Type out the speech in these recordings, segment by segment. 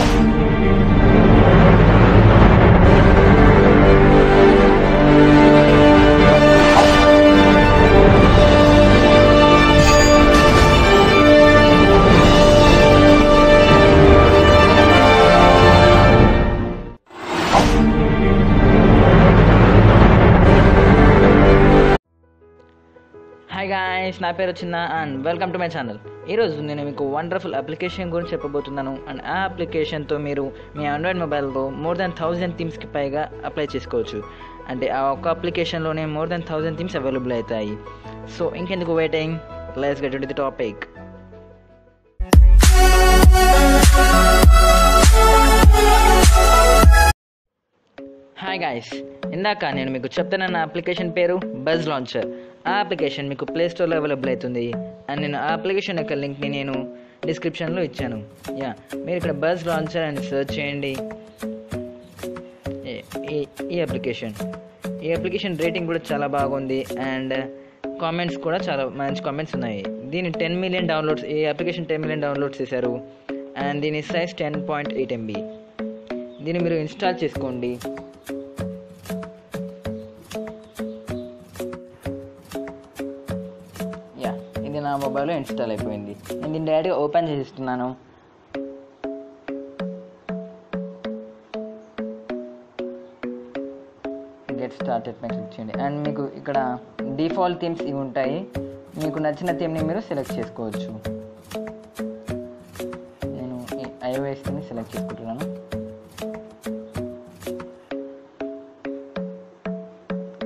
Hi guys నా పేరు Chinna and welcome to my channel ఈరోజు నేను మీకు వండర్ఫుల్ అప్లికేషన్ గురించి చెప్పబోతున్నాను. అండ్ ఆ అప్లికేషన్తో మీరు మీ ఆండ్రాయిడ్ మొబైల్లో మోర్ దాన్ థౌజండ్ థీమ్స్కి పైగా అప్లై చేసుకోవచ్చు. అంటే ఆ ఒక్క అప్లికేషన్లోనే more than thousand themes available అవుతాయి. సో ఇంకెందుకు waiting let's get the topic hi guys ఇందాక నేను మీకు చెప్తున్న అప్లికేషన్ పేరు బజ్ లాంచర్ ఆ అప్లికేషన్ మీకు ప్లేస్టోర్లో అవైలబుల్ అవుతుంది. అండ్ నేను ఆ అప్లికేషన్ యొక్క లింక్ని నేను డిస్క్రిప్షన్లో ఇచ్చాను. యా మీరు ఇక్కడ బస్ లాంచర్ అని సెర్చ్ చేయండి. ఈ- ఈ అప్లికేషన్? ఈ అప్లికేషన్ రేటింగ్ కూడా చాలా బాగుంది. అండ్ కామెంట్స్ కూడా చాలా మంచి కామెంట్స్ ఉన్నాయి. దీని టెన్ మిలియన్ డౌన్లోడ్స్ ఈ అప్లికేషన్ టెన్ మిలియన్ డౌన్లోడ్స్ చేశారు. అండ్ దీని size ten point eight MB దీన్ని మీరు ఇన్స్టాల్ చేసుకోండి. నా మొబైల్లో ఇన్స్టాల్ అయిపోయింది. నేను దీన్ని డైరెక్ట్గా ఓపెన్ చేసిస్తున్నాను. గెట్ స్టార్టెడ్ పైన క్లిక్ చేయండి అండ్ మీకు ఇక్కడ డిఫాల్ట్ థీమ్స్ ఇవి ఉంటాయి. మీకు నచ్చిన థీమ్ని మీరు సెలెక్ట్ చేసుకోవచ్చు. నేను ఐఓఎస్ థీమ్ని సెలెక్ట్ చేసుకుంటున్నాను.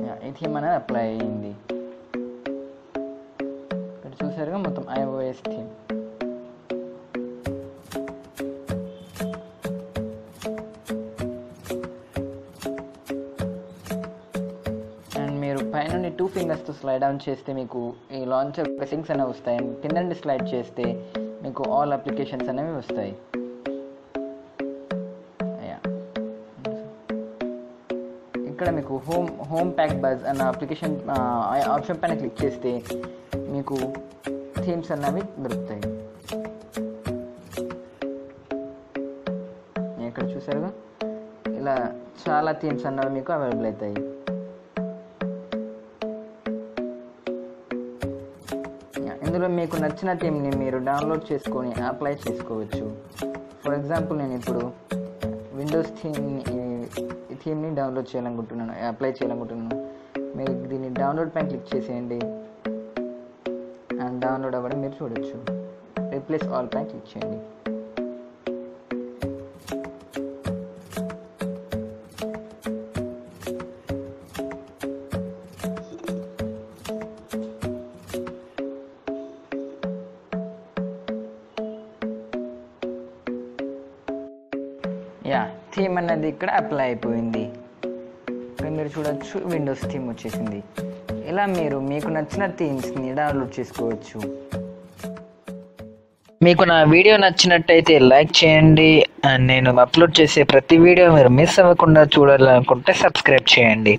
యా, ఈ థీమ్ అనేది అప్లై అయ్యింది. ఇక్కడ చూసారుగా మొత్తం ఐఓఎస్ థీమ్ అండ్ మీరు పైనుండి టూ ఫింగర్స్తో స్లైడ్ డౌన్ చేస్తే మీకు ఈ లాంచర్ ప్రెసింగ్స్ అనేవి వస్తాయి. అండ్ కింద నుండి స్లైడ్ చేస్తే మీకు ఆల్ అప్లికేషన్స్ అనేవి వస్తాయి. ఇక్కడ మీకు హోమ్ హోమ్ ప్యాక్ బజ్ అన్న అప్లికేషన్ ఆప్షన్ పైన క్లిక్ చేస్తే మీకు థీమ్స్ అన్నవి దొరుకుతాయి. ఇక్కడ చూసారుగా ఇలా చాలా థీమ్స్ అన్నవి మీకు అవైలబుల్ అవుతాయి. ఇందులో మీకు నచ్చిన థీమ్ని మీరు డౌన్లోడ్ చేసుకొని అప్లై చేసుకోవచ్చు. ఫర్ ఎగ్జాంపుల్ నేను ఇప్పుడు విండోస్ థీమ్ని థీమ్ని డౌన్లోడ్ చేయాలనుకుంటున్నాను అప్లై చేయాలనుకుంటున్నాను. మీరు దీన్ని డౌన్లోడ్ పైన క్లిక్ చేసేయండి. అండ్ డౌన్లోడ్ అవ్వడం మీరు చూడొచ్చు. రీప్లేస్ ఆల్ పైన క్లిక్ చేయండి. యా థీమ్ అన్నది ఇక్కడ అప్లై అయిపోయింది. ఇక్కడ మీరు చూడొచ్చు విండోస్ థీమ్ వచ్చేసింది. ఇలా మీరు మీకు నచ్చిన థీమ్స్ని డౌన్లోడ్ చేసుకోవచ్చు. మీకు నా వీడియో నచ్చినట్టయితే లైక్ చేయండి అండ్ నేను అప్లోడ్ చేసే ప్రతి వీడియో మీరు మిస్ అవ్వకుండా చూడాలనుకుంటే సబ్స్క్రైబ్ చేయండి.